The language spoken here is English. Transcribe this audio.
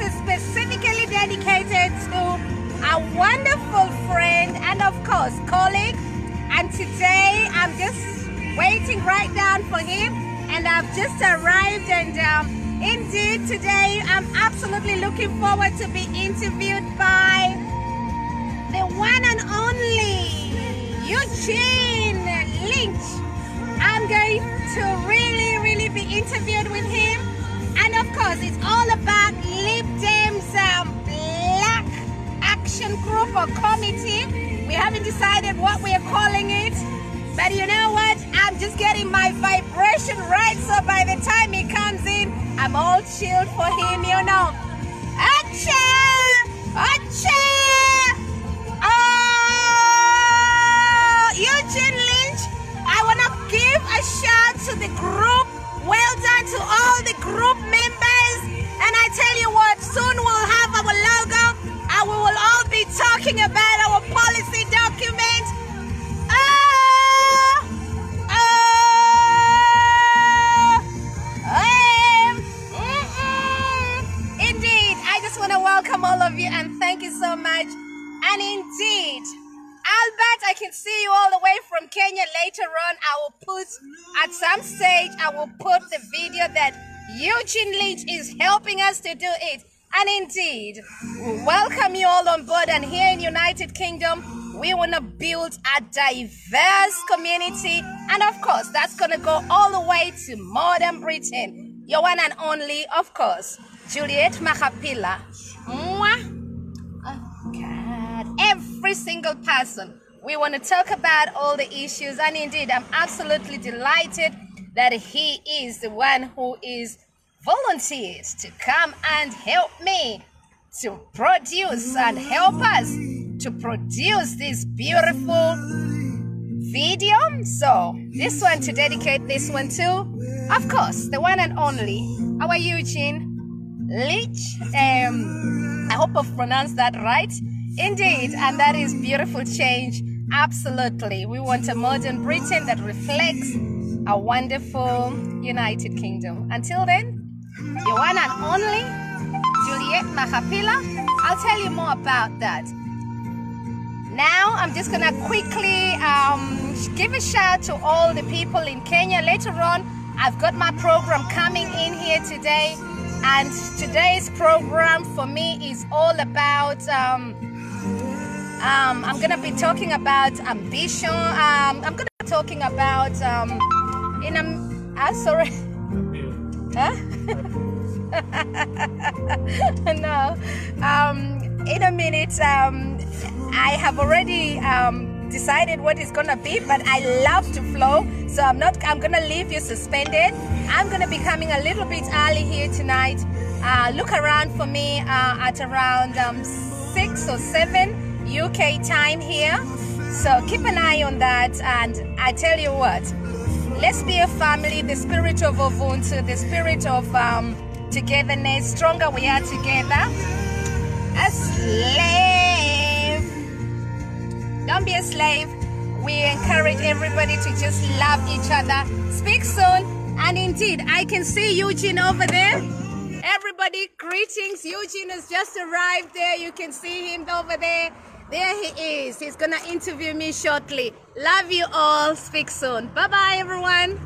is specifically dedicated to a wonderful friend and of course colleague. And today I'm just waiting right down for him and I've just arrived and um, indeed today I'm absolutely looking forward to be interviewed by the one and only Eugene Lynch. I'm going to really, really be interviewed with him. And of course, it's all Action Group or Committee. We haven't decided what we're calling it. But you know what? I'm just getting my vibration right. So by the time he comes in, I'm all chilled for him, you know. Acha! Acha! Oh, Eugene Lynch, I want to give a shout to the group. Well done to all the group members. And indeed, Albert, I can see you all the way from Kenya. Later on, I will put, at some stage, I will put the video that Eugene Leach is helping us to do it. And indeed, we welcome you all on board. And here in United Kingdom, we want to build a diverse community. And of course, that's going to go all the way to modern Britain. Your one and only, of course, Juliet Makhapila. Mwah. Every single person. We want to talk about all the issues. And indeed, I'm absolutely delighted that he is the one who is volunteered to come and help me to produce and help us to produce this beautiful video. So, this one to dedicate this one to, of course, the one and only, our Eugene Leach. Um, I hope I've pronounced that right. Indeed, and that is beautiful change. Absolutely. We want a modern Britain that reflects a wonderful United Kingdom. Until then, your one and only, Juliet Makhapila. I'll tell you more about that. Now, I'm just gonna quickly um, give a shout to all the people in Kenya. Later on, I've got my program coming in here today, and today's program for me is all about. Um, um, I'm gonna be talking about ambition. Um, I'm gonna be talking about um, in a. Uh, sorry. No. Um, in a minute, um, I have already um, decided what it's gonna be, but I love to flow, so I'm not. I'm gonna leave you suspended. I'm gonna be coming a little bit early here tonight. Uh, look around for me uh, at around um, six or seven UK time here. So keep an eye on that. And I tell you what, let's be a family. The spirit of Ubuntu, the spirit of um, togetherness. Stronger we are together. A slave. Don't be a slave. We encourage everybody to just love each other. Speak soon. And indeed, I can see Eugene over there. Everybody, greetings. Eugene has just arrived there. You can see him over there. There he is. He's going to interview me shortly. Love you all. Speak soon. Bye bye, everyone.